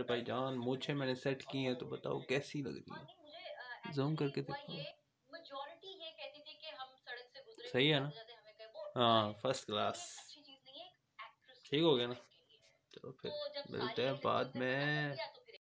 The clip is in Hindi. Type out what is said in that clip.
अरे भाई जान मूछे मैंने सेट की हैं तो बताओ कैसी लग रही है? जूम करके देखो। सही है ना? हाँ फ़र्स्ट क्लास ठीक हो गया ना? चलो फिर मिलते हैं बाद में।